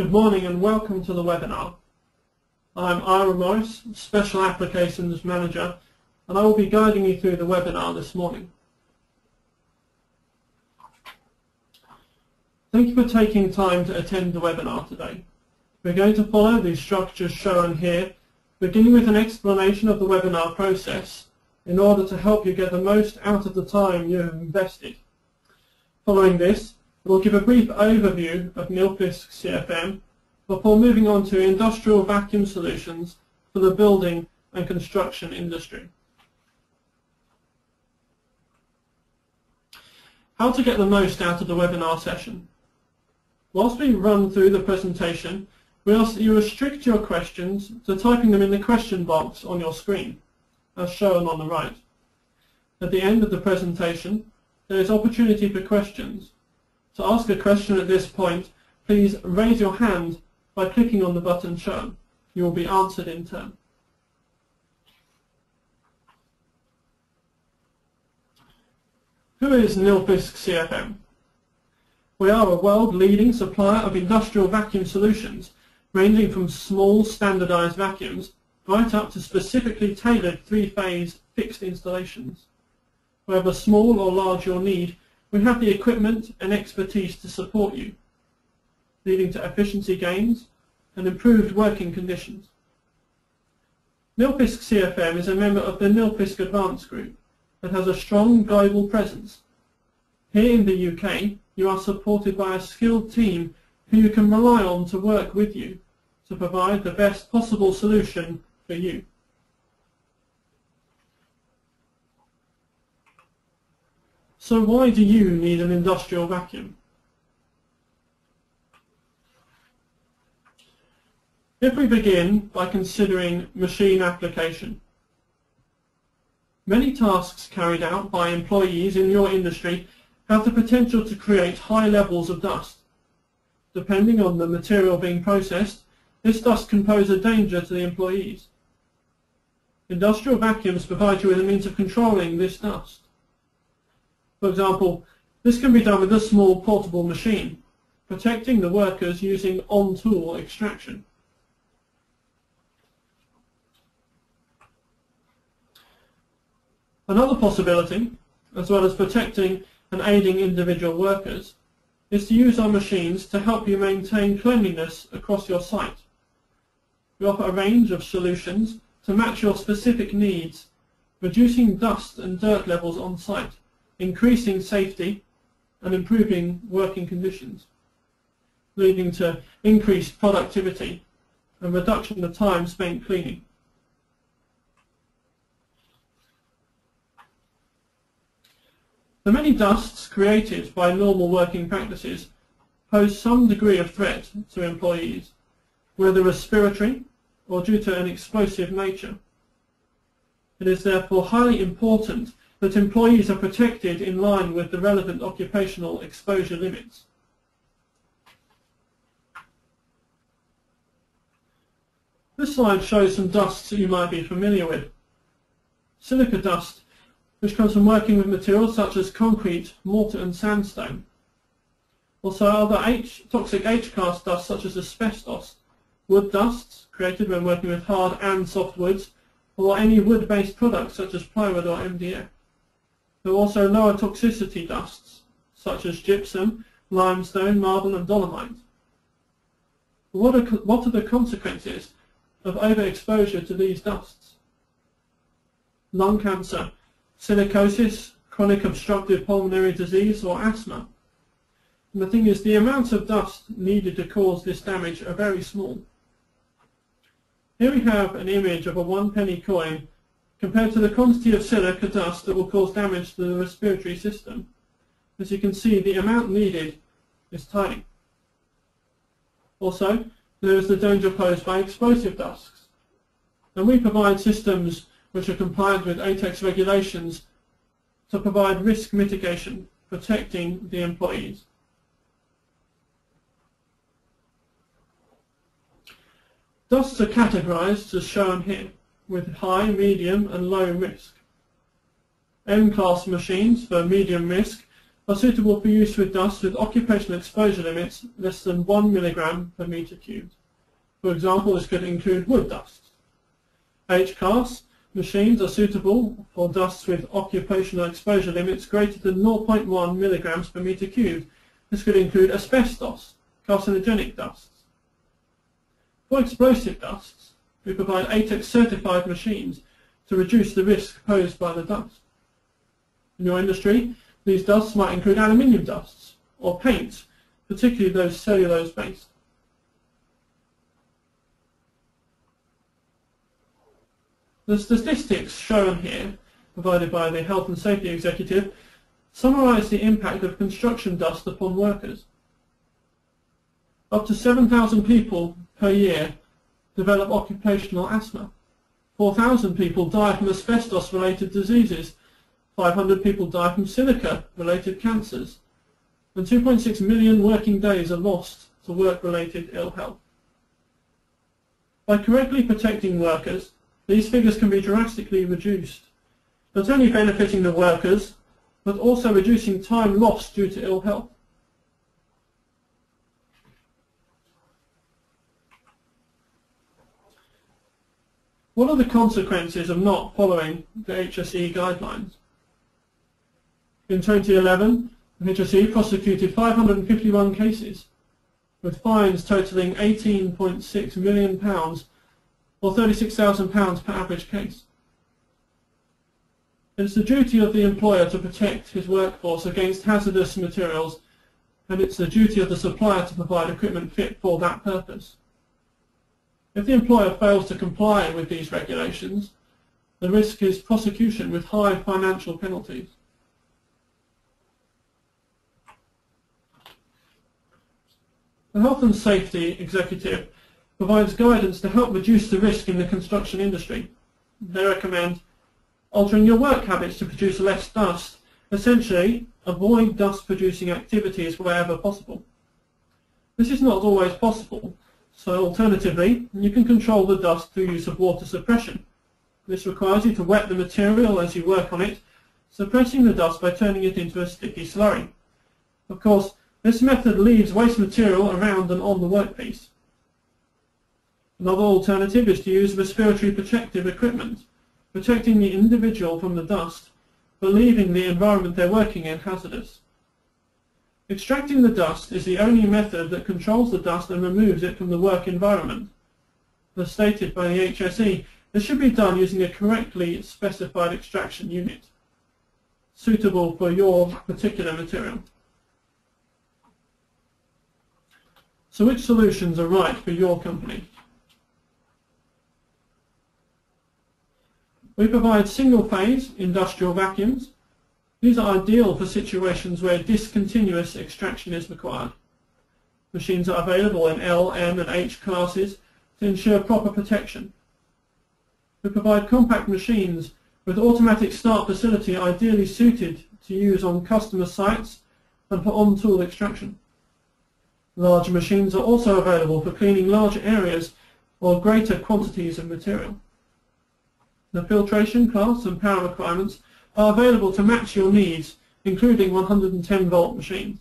Good morning and welcome to the webinar. I'm Ira Morris, Special Applications Manager, and I will be guiding you through the webinar this morning. Thank you for taking time to attend the webinar today. We're going to follow the structures shown here, beginning with an explanation of the webinar process in order to help you get the most out of the time you have invested. Following this, we'll give a brief overview of Nilfisk CFM before moving on to industrial vacuum solutions for the building and construction industry. How to get the most out of the webinar session. Whilst we run through the presentation, we ask that you restrict your questions to typing them in the question box on your screen, as shown on the right. At the end of the presentation, there is opportunity for questions. To ask a question at this point, please raise your hand by clicking on the button shown. You will be answered in turn. Who is Nilfisk CFM? We are a world-leading supplier of industrial vacuum solutions, ranging from small standardized vacuums right up to specifically tailored three-phase fixed installations. However small or large your need, we have the equipment and expertise to support you, leading to efficiency gains and improved working conditions. Nilfisk CFM is a member of the Nilfisk Advance Group that has a strong global presence. Here in the UK, you are supported by a skilled team who you can rely on to work with you to provide the best possible solution for you. So why do you need an industrial vacuum? If we begin by considering machine application, many tasks carried out by employees in your industry have the potential to create high levels of dust. Depending on the material being processed, this dust can pose a danger to the employees. Industrial vacuums provide you with a means of controlling this dust. For example, this can be done with a small portable machine, protecting the workers using on-tool extraction. Another possibility, as well as protecting and aiding individual workers, is to use our machines to help you maintain cleanliness across your site. We offer a range of solutions to match your specific needs, reducing dust and dirt levels on site increasing safety and improving working conditions, leading to increased productivity and reduction of time spent cleaning. The many dusts created by normal working practices pose some degree of threat to employees, whether respiratory or due to an explosive nature. It is therefore highly important that employees are protected in line with the relevant occupational exposure limits. This slide shows some dusts that you might be familiar with. Silica dust, which comes from working with materials such as concrete, mortar and sandstone. Also other H, toxic H-class dust such as asbestos, wood dusts created when working with hard and soft woods, or any wood-based products such as plywood or MDF. There are also lower toxicity dusts, such as gypsum, limestone, marble and dolomite. What are, what are the consequences of overexposure to these dusts? Lung cancer, silicosis, chronic obstructive pulmonary disease or asthma. And the thing is, the amounts of dust needed to cause this damage are very small. Here we have an image of a one penny coin compared to the quantity of silica dust that will cause damage to the respiratory system. As you can see, the amount needed is tiny. Also, there is the danger posed by explosive dusts. And we provide systems which are compliant with ATEX regulations to provide risk mitigation, protecting the employees. Dusts are categorized as shown here with high, medium and low risk. M-class machines for medium risk are suitable for use with dust with occupational exposure limits less than 1 milligram per meter cubed. For example, this could include wood dust. H-class machines are suitable for dusts with occupational exposure limits greater than 0.1 milligrams per meter cubed. This could include asbestos, carcinogenic dusts. For explosive dusts, we provide ATEX certified machines to reduce the risk posed by the dust. In your industry, these dusts might include aluminium dusts or paints, particularly those cellulose based. The statistics shown here, provided by the Health and Safety Executive, summarise the impact of construction dust upon workers. Up to 7,000 people per year develop occupational asthma. 4,000 people die from asbestos-related diseases. 500 people die from silica-related cancers. And 2.6 million working days are lost to work-related ill health. By correctly protecting workers, these figures can be drastically reduced, not only benefiting the workers, but also reducing time lost due to ill health. What are the consequences of not following the HSE guidelines? In 2011, the HSE prosecuted 551 cases, with fines totalling £18.6 million or £36,000 per average case. It is the duty of the employer to protect his workforce against hazardous materials and it's the duty of the supplier to provide equipment fit for that purpose. If the employer fails to comply with these regulations, the risk is prosecution with high financial penalties. The Health and Safety Executive provides guidance to help reduce the risk in the construction industry. They recommend altering your work habits to produce less dust. Essentially, avoid dust-producing activities wherever possible. This is not always possible, so alternatively, you can control the dust through use of water suppression. This requires you to wet the material as you work on it, suppressing the dust by turning it into a sticky slurry. Of course, this method leaves waste material around and on the workpiece. Another alternative is to use respiratory protective equipment, protecting the individual from the dust, but leaving the environment they're working in hazardous. Extracting the dust is the only method that controls the dust and removes it from the work environment. As stated by the HSE, this should be done using a correctly specified extraction unit, suitable for your particular material. So which solutions are right for your company? We provide single-phase industrial vacuums. These are ideal for situations where discontinuous extraction is required. Machines are available in L, M and H classes to ensure proper protection. We provide compact machines with automatic start facility ideally suited to use on customer sites and for on-tool extraction. Large machines are also available for cleaning large areas or greater quantities of material. The filtration class and power requirements are available to match your needs, including 110 volt machines.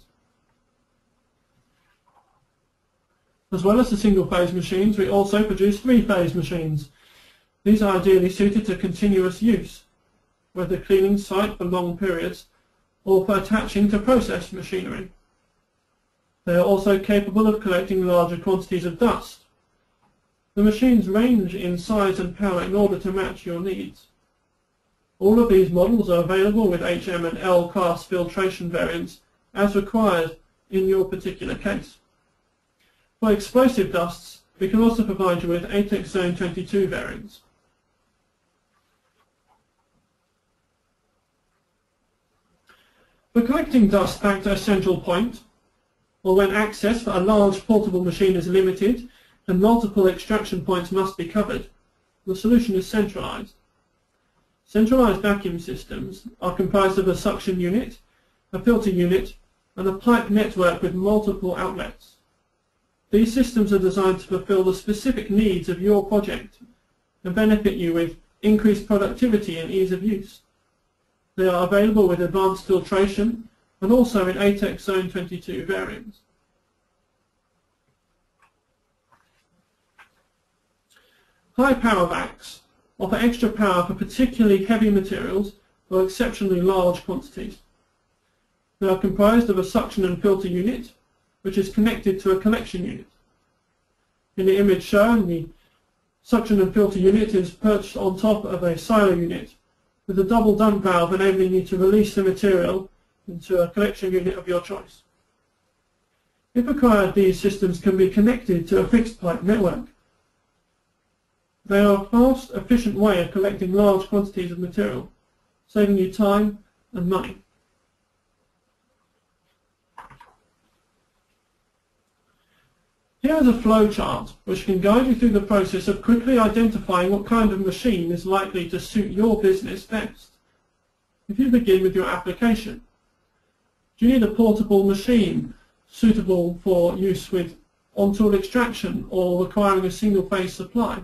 As well as the single-phase machines, we also produce three-phase machines. These are ideally suited to continuous use, whether cleaning site for long periods or for attaching to process machinery. They are also capable of collecting larger quantities of dust, the machines range in size and power in order to match your needs. All of these models are available with HM and L class filtration variants as required in your particular case. For explosive dusts, we can also provide you with ATEX Zone 22 variants. For collecting dust back to a central point, or when access for a large portable machine is limited, and multiple extraction points must be covered. The solution is centralized. Centralized vacuum systems are comprised of a suction unit, a filter unit, and a pipe network with multiple outlets. These systems are designed to fulfill the specific needs of your project and benefit you with increased productivity and ease of use. They are available with advanced filtration, and also in ATEX Zone 22 variants. High power vacs offer extra power for particularly heavy materials or exceptionally large quantities. They are comprised of a suction and filter unit, which is connected to a collection unit. In the image shown, the suction and filter unit is perched on top of a silo unit with a double dump valve enabling you to release the material into a collection unit of your choice. If required, these systems can be connected to a fixed pipe network. They are a fast, efficient way of collecting large quantities of material, saving you time and money. Here is a flowchart which can guide you through the process of quickly identifying what kind of machine is likely to suit your business best. If you begin with your application, do you need a portable machine suitable for use with on-tool extraction or requiring a single-phase supply?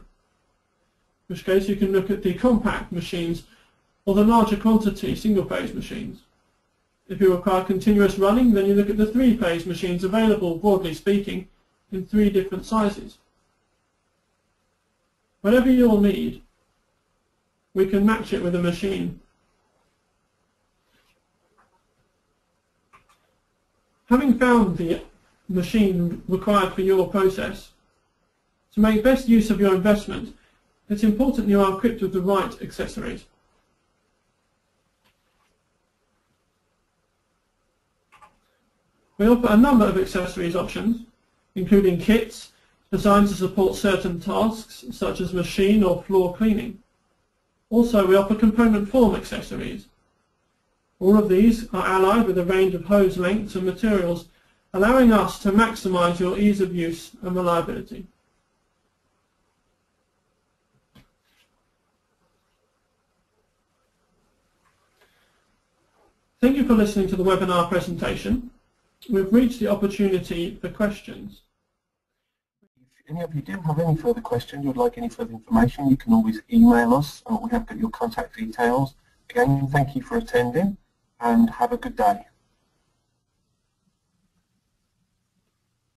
In which case you can look at the compact machines or the larger quantity single-phase machines. If you require continuous running, then you look at the three-phase machines available, broadly speaking, in three different sizes. Whatever you'll need, we can match it with a machine. Having found the machine required for your process, to make best use of your investment, it's important you are equipped with the right accessories. We offer a number of accessories options, including kits designed to support certain tasks, such as machine or floor cleaning. Also, we offer component form accessories. All of these are allied with a range of hose lengths and materials, allowing us to maximize your ease of use and reliability. Thank you for listening to the webinar presentation. We've reached the opportunity for questions. If any of you do have any further questions or would like any further information, you can always email us. we have got your contact details. Again, thank you for attending and have a good day.